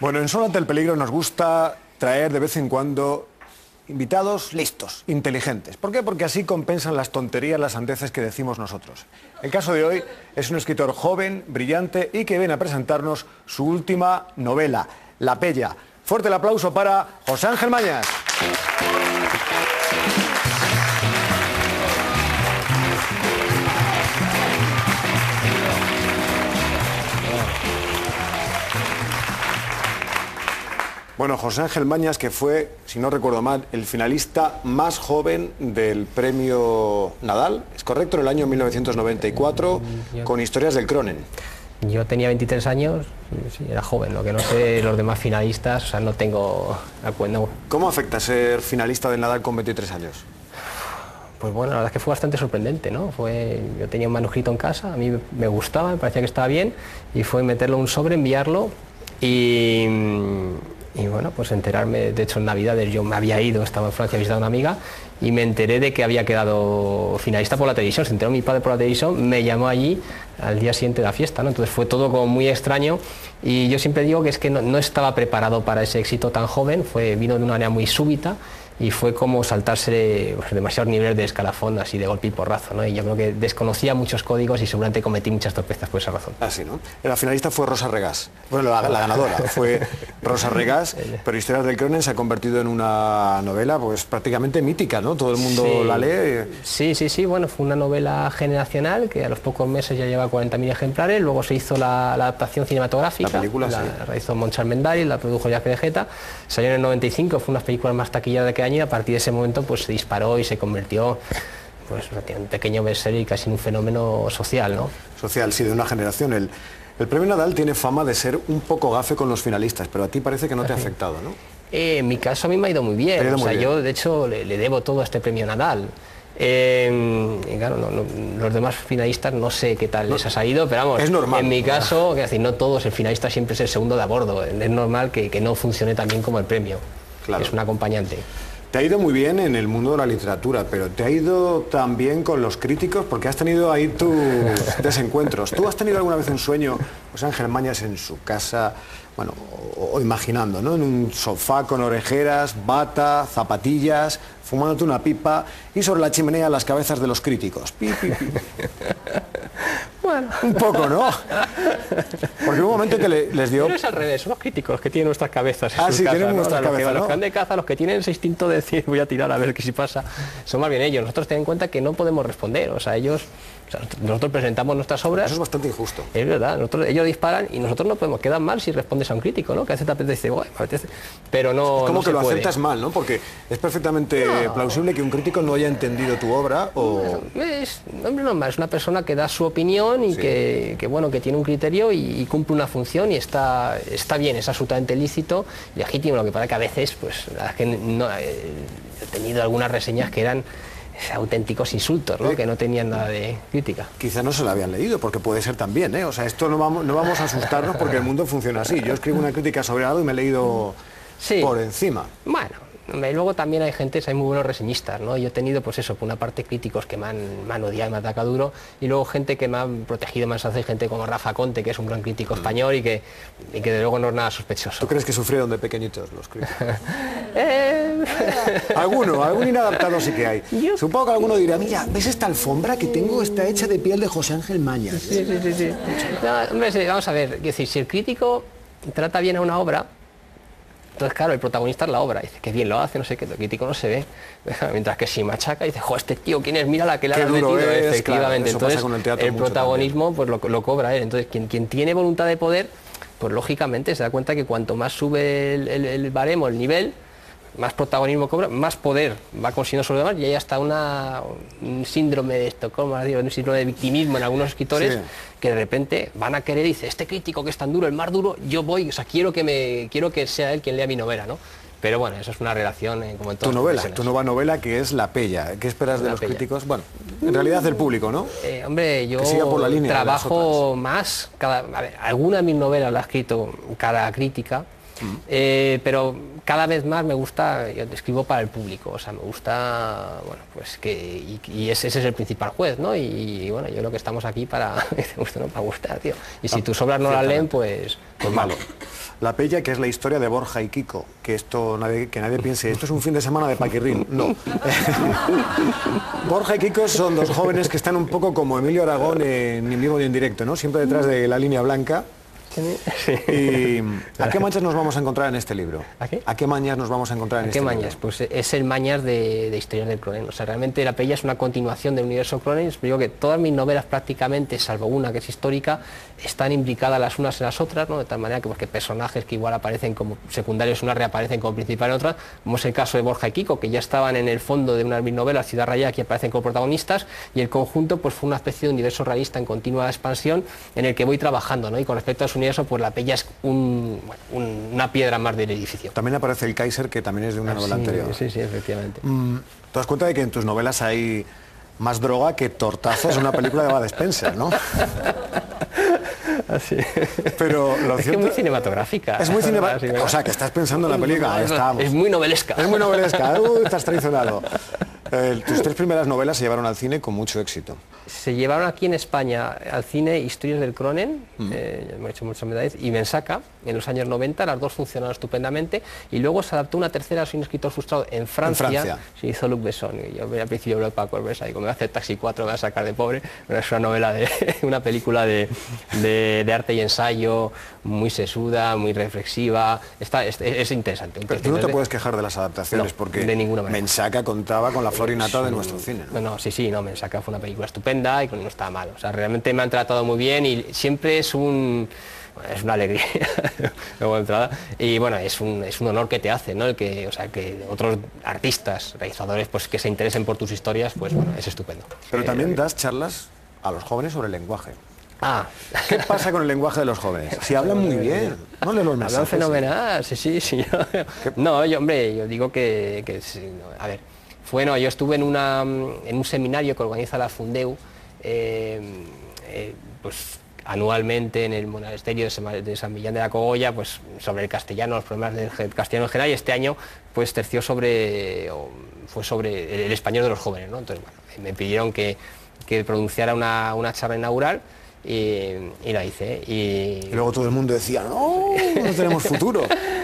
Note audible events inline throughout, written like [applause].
Bueno, en Zona ante el Peligro nos gusta traer de vez en cuando invitados listos, inteligentes. ¿Por qué? Porque así compensan las tonterías, las sandeces que decimos nosotros. El caso de hoy es un escritor joven, brillante y que viene a presentarnos su última novela, La Pella. Fuerte el aplauso para José Ángel Mañas. Bueno, José Ángel Mañas, que fue, si no recuerdo mal, el finalista más joven del premio Nadal, ¿es correcto? En el año 1994, con Historias del Cronen. Yo tenía 23 años, sí, era joven, lo que no sé los demás finalistas, o sea, no tengo acuerdo. ¿Cómo afecta ser finalista del Nadal con 23 años? Pues bueno, la verdad es que fue bastante sorprendente, ¿no? Fue, yo tenía un manuscrito en casa, a mí me gustaba, me parecía que estaba bien, y fue meterlo en un sobre, enviarlo, y, y bueno, pues enterarme, de hecho en Navidades yo me había ido, estaba en Francia visitando a una amiga y me enteré de que había quedado finalista por la televisión, se enteró mi padre por la televisión, me llamó allí al día siguiente de la fiesta, ¿no? entonces fue todo como muy extraño y yo siempre digo que es que no, no estaba preparado para ese éxito tan joven, fue, vino de una manera muy súbita y fue como saltarse pues, demasiados niveles de escalafón así de golpe y porrazo, ¿no? Y yo creo que desconocía muchos códigos y seguramente cometí muchas torpezas por esa razón. Así, ¿no? La finalista fue Rosa Regás. Bueno, la, la ganadora [laughs] fue Rosa Regás, pero Historias del Cronen se ha convertido en una novela pues prácticamente mítica, ¿no? Todo el mundo Sí. la lee. Sí, sí, sí, bueno, fue una novela generacional que a los pocos meses ya lleva 40.000 ejemplares, luego se hizo la, la adaptación cinematográfica, La película, sí. la realizó Monchal Mendari, la produjo Jacques de Geta, salió en el 95, fue una película más taquillada de aquel año y a partir de ese momento pues se disparó y se convirtió pues en un pequeño bestseller y casi en un fenómeno social, ¿no? Social, sí, de una generación. El, el premio Nadal tiene fama de ser un poco gafe con los finalistas, pero a ti parece que no te ha [laughs] afectado, ¿no? Eh, en mi caso a mí me ha ido muy bien. ido O sea, bien. yo de hecho le, le debo todo a este premio Nadal. Eh, y claro, no- no- los demás finalistas no sé qué tal les ha salido, pero vamos, es normal. en mi caso, es decir, no todos, el finalista siempre es el segundo de a bordo. Es normal que, que no funcione tan bien como el premio. Claro. Es un acompañante. Te ha ido muy bien en el mundo de la literatura, pero te ha ido también con los críticos porque has tenido ahí tus [laughs] desencuentros. ¿Tú has tenido alguna vez un sueño, José Ángel Mañas, en su casa, bueno, o, o imaginando, ¿no? En un sofá con orejeras, bata, zapatillas, fumándote una pipa y sobre la chimenea las cabezas de los críticos. Pi, pi, pi. [laughs] Bueno, Un poco, ¿no? Porque hubo un momento que le- les dio... pero es al revés, son los críticos los que tienen nuestras cabezas. en Ah, sí, tienen ¿no? nuestras los que- cabezas, Los ¿no? que van de caza, los que tienen ese instinto de decir voy a tirar a ver qué si pasa, son más bien ellos. Nosotros ten en cuenta que no podemos responder, o sea, ellos, o sea, nosotros presentamos nuestras obras Eso es bastante injusto. Es verdad, nosotros, ellos disparan y nosotros no podemos quedar mal si respondes a un crítico, ¿no? Que a veces te apetece, "Buah, me apetece", pero no. Como no que lo puede. aceptas mal, ¿no? Porque es perfectamente plausible que un crítico no haya entendido tu obra o... Es, hombre, normal, es una persona que da su opinión y Sí. que, que, bueno, que tiene un criterio y, y cumple una función y está, está bien, es absolutamente lícito, legítimo, lo que pasa que a veces, pues, la es no, eh, he tenido algunas reseñas que eran [laughs] auténticos insultos, ¿no? Sí. Que no tenían nada de crítica. Quizá no se lo habían leído, porque puede ser también, ¿eh? O sea, esto no vamos, no vamos a asustarnos porque el mundo funciona así. Yo escribo una crítica sobre algo y me he leído Sí. por encima. Bueno, hombre, luego también hay gente, hay muy buenos reseñistas, ¿no? Yo he tenido, pues eso, por una parte críticos que me han, me han odiado y me han atacado duro, y luego gente que me han protegido, han salvado, gente como Rafa Conte, que es un gran crítico español y que, y que de luego no es nada sospechoso. ¿Tú crees que sufrieron de pequeñitos los críticos? [laughs] Eh, Alguno, algún inadaptado sí que hay. Yo- Supongo que alguno dirá, mira, ¿ves esta alfombra que tengo? Está hecha de piel de José Ángel Mañas. sí, sí, sí, sí. No, hombre, sí, vamos a ver, decir, si el crítico trata bien a una obra, entonces claro, el protagonista es la obra, dice que bien lo hace, no sé qué, el crítico no se ve, [laughs] mientras que si machaca dice, jo, este tío, ¿quién es? Mira la que le duro metido, es, claro, efectivamente. pasa Entonces, con el mucho protagonismo pues lo, lo cobra él. Entonces, quien, quien tiene voluntad de poder, pues lógicamente se da cuenta que cuanto más sube el, el- el baremo, el nivel, más protagonismo cobra, más poder va consiguiendo sobre los demás y hay hasta una, un síndrome de Estocolmo, digo, un síndrome de victimismo en algunos escritores Sí. que de repente van a querer, dice, este crítico que es tan duro, el más duro, yo voy, o sea, quiero que me quiero que sea él quien lea mi novela, ¿no? Pero bueno, eso es una relación eh, como en Tu todas novela, tu nueva novela que es La Pella. ¿Qué esperas de los Pella. críticos? Bueno, en realidad del público, ¿no? Eh, hombre, yo por la línea trabajo más, cada, a ver, alguna de mis novelas la he escrito cada crítica, Mm. eh, pero cada vez más me gusta, yo escribo para el público, o sea, me gusta, bueno, pues que, y, y ese, ese es el principal juez, ¿no? Y, bueno, yo creo que estamos aquí para, [laughs] ¿no? para gustar, tío. Y si tus obras no las leen, pues, pues malo. La Pella, que es la historia de Borja y Kiko, que esto nadie, que nadie piense, esto es un fin de semana de Paquirrín. No. [laughs] Borja y Kiko son dos jóvenes que están un poco como Emilio Aragón en, en vivo y en directo, ¿no? Siempre detrás de la línea blanca. ¿Y [laughs] [laughs] a qué manchas nos vamos a encontrar en este libro? ¿A qué? ¿A qué mañas nos vamos a encontrar en ¿A este qué mañas? libro? Pues es el mañas de, de historias del Cronen. O sea, realmente La Pella es una continuación del universo Cronen. Digo que todas mis novelas prácticamente, salvo una que es histórica, están imbricadas las unas en las otras, ¿no? de tal manera que, pues, que personajes que igual aparecen como secundarios en unas reaparecen como principales en otras, como es el caso de Borja y Kiko, que ya estaban en el fondo de una de mis novelas, Ciudad Rayada, que aparecen como protagonistas, y el conjunto pues fue una especie de universo realista en continua expansión en el que voy trabajando, ¿no? y con respecto a su universo, pues La Pella es un- bueno, un- una piedra más del edificio. También aparece el Kaiser, que también es de una novela Sí, anterior. Sí, sí, efectivamente. Mm, ¿Te das cuenta de que en tus novelas hay más droga que tortazos en una película de Bud Spencer, ¿no? [laughs] Así. Pero lo es que cierto muy cinematográfica. es muy. [laughs] ¿verdad? O sea, que estás pensando en la película. Estamos. Es muy novelesca. Es muy novelesca. Uh, estás traicionado. Eh, tus tres primeras novelas se llevaron al cine con mucho éxito. Se llevaron aquí en España al cine Historias del Cronen, Mm. eh, hemos hecho muchas medallas, y Mensaca, en los años 90, las dos funcionaron estupendamente, y luego se adaptó una tercera, soy un escritor frustrado, en Francia, Francia. se hizo Luc Besson, y yo al principio hablé de Paco ahí como me hace Taxi 4, me va a sacar de pobre, pero es una novela de, [laughs] una película de, de- de arte y ensayo, muy sesuda, muy reflexiva, está, es, es interesante. Pero tú no te puedes quejar de las adaptaciones No, porque de ninguna manera. Mensaca contaba con la flor y nata de nuestro cine. ¿no? No, no, sí, sí, no, Mensaca fue una película estupenda y no estaba mal. O sea, realmente me han tratado muy bien y siempre es un es una alegría [laughs] de entrada y bueno es un, es un honor que te hace no el que o sea que otros artistas realizadores pues que se interesen por tus historias pues bueno es estupendo Pero Eh, también das charlas a los jóvenes sobre el lenguaje. ah ¿Qué pasa con el lenguaje de los jóvenes? Si hablan muy [laughs] bien, no le los Hablan mensajes. fenomenal, sí, sí, sí. [laughs] no, yo, hombre, yo digo que, que sí, no, a ver, fue, no, yo estuve en, una, en un seminario que organiza la Fundeu, eh, eh, pues anualmente en el monasterio de San Millán de la Cogolla, pues sobre el castellano, los problemas del castellano en general, y este año pues terció sobre, fue sobre el, el español de los jóvenes, ¿no? Entonces, bueno, me pidieron que, que pronunciara una, una charla inaugural y, y la hice. Y, Y luego todo el mundo decía, no, no tenemos futuro. [laughs]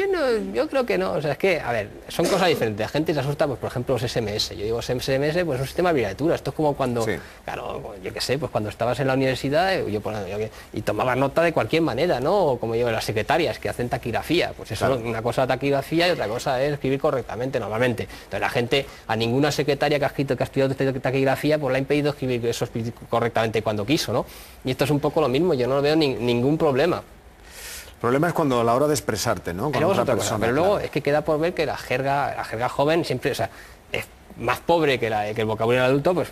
yo, yo no- yo creo que no, o sea, es que, a ver, son cosas diferentes. La gente se asusta, pues, por ejemplo, los SMS. Yo digo SMS, pues es un sistema de abreviatura. Esto es como cuando, Sí. claro, yo qué sé, pues cuando estabas en la universidad eh, yo, pues, yo que- y tomabas nota de cualquier manera, ¿no? O como yo, las secretarias que hacen taquigrafía. Pues eso, Claro. una cosa es taquigrafía y otra cosa es escribir correctamente, normalmente. Entonces la gente, a ninguna secretaria que ha escrito, que ha estudiado taquigrafía, pues le ha impedido escribir eso correctamente cuando quiso, ¿no? Y esto es un poco lo mismo, yo no veo ni- ningún problema. El problema es cuando a la hora de expresarte, ¿no? Con Pero luego es otra cosa, pero luego claro. es que queda por ver que la jerga, la jerga joven siempre, o sea, es más pobre que, la, que el vocabulario adulto, pues,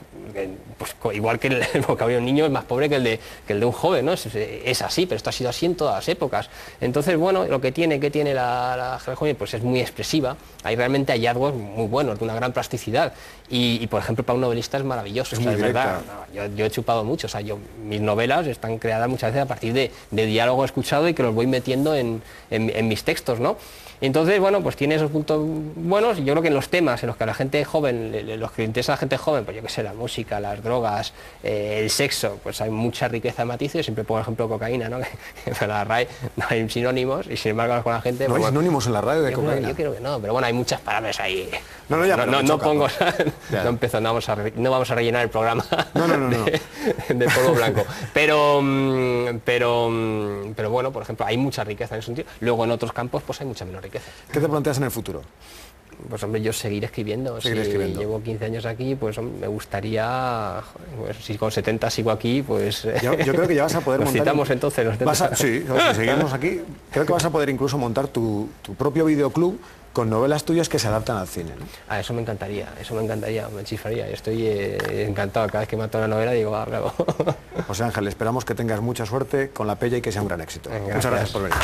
pues igual que el, [laughs] el vocabulario del niño es más pobre que el de, que el de un joven, ¿no? Es, es así, pero esto ha sido así en todas las épocas. Entonces, bueno, lo que tiene, que tiene la, la joven, pues es muy expresiva. Hay realmente hallazgos muy buenos, de una gran plasticidad. Y, y, por ejemplo, para un novelista es maravilloso. Es o sea, muy verdad. No, yo, yo he chupado mucho, o sea, yo, mis novelas están creadas muchas veces a partir de, de diálogo escuchado y que los voy metiendo en, en- en mis textos, ¿no? Entonces, bueno, pues tiene esos puntos buenos y yo creo que en los temas en los que a la gente joven, los que interesa a la gente joven, pues yo qué sé, la música, las drogas, eh, el sexo, pues hay mucha riqueza de matices, siempre pongo ejemplo cocaína, ¿no? [laughs] Que para la RAE no hay sinónimos y sin embargo con la gente... ¿No pues, hay bueno, sinónimos en la radio de yo creo, cocaína? yo creo que no, pero bueno, hay muchas palabras ahí. No, no, ya, no, pongo, pues. [laughs] Ya. no empiezo, no vamos, a, re- no vamos a rellenar el programa No, no, no, [laughs] no. de, de polvo blanco. Pero, mm, pero, mm, pero bueno, por ejemplo, hay mucha riqueza en ese sentido. Luego en otros campos pues hay mucha menos riqueza. ¿Qué te planteas en el futuro? Pues hombre, yo seguiré escribiendo. Seguir si escribiendo. llevo 15 años aquí, pues me gustaría, pues, si con 70 sigo aquí, pues... Yo, yo creo que ya vas a poder [laughs] Nos montar... citamos entonces, los Vas a- 70. sí, si seguimos aquí, creo que vas a poder incluso montar tu, tu propio videoclub con novelas tuyas que se adaptan al cine. ¿no? Ah, eso me encantaría, eso me encantaría, me chiflaría. Estoy eh, encantado. Cada vez que mato una novela digo, ah, bravo. [laughs] José Ángel, esperamos que tengas mucha suerte con la pella y que sea un gran éxito. Muchas gracias por venir.